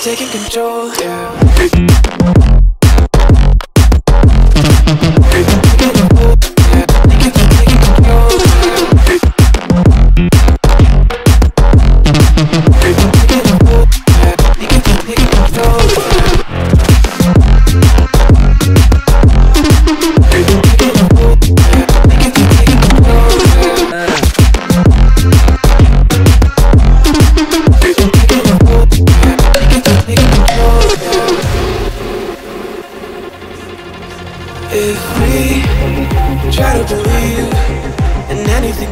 taking control, yeah.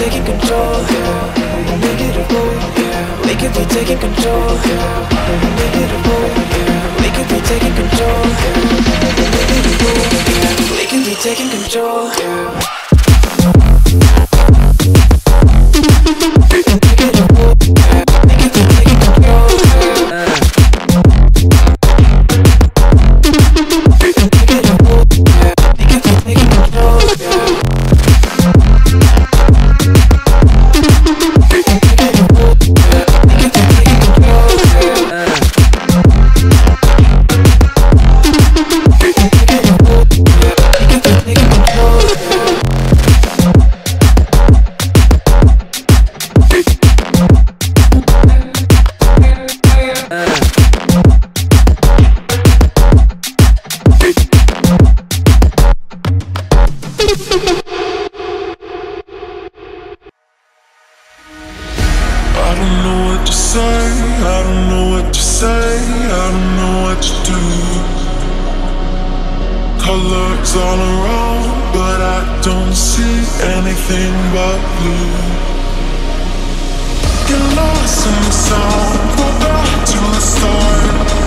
taking control. Make it a roll. We could be taking control. Make it a roll. We could be taking control. Make it a roll. We could be taking control. looks all around, but I don't see anything but blue. Get lost in the sound, go back to the start.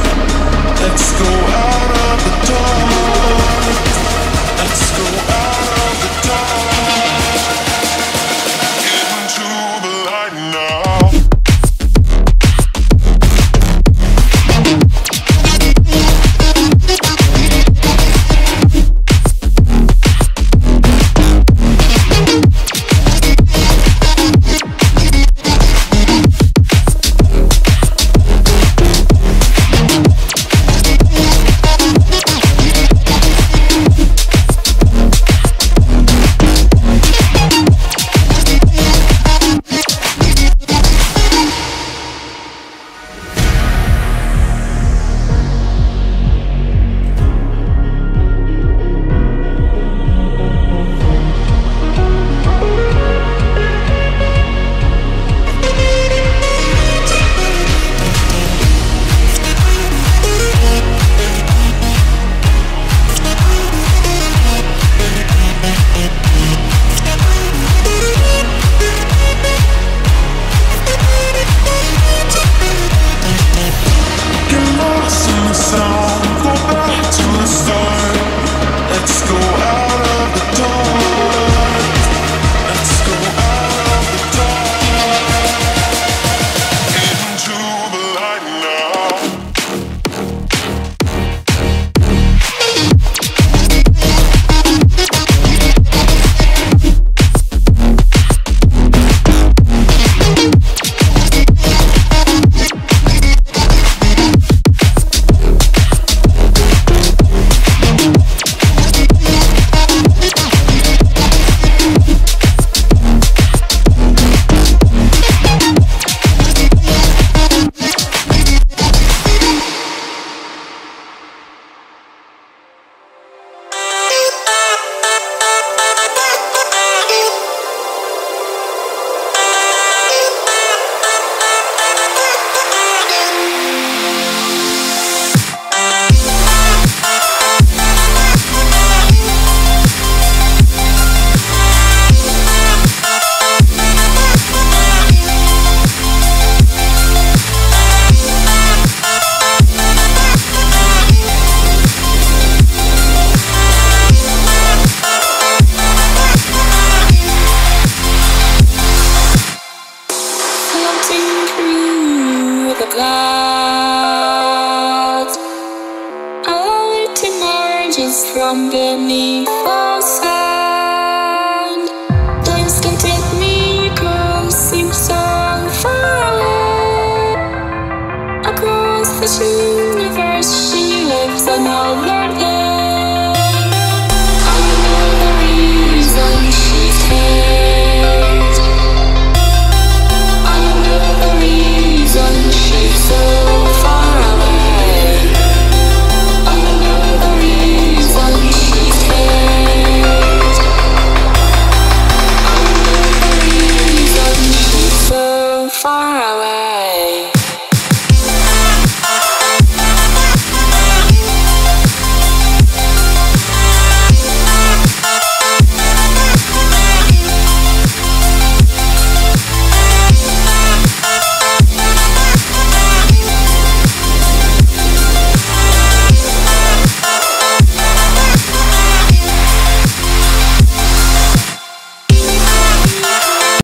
from beneath the sand. Dance oh, can take me across, seem so far away Across this universe, she lives another day.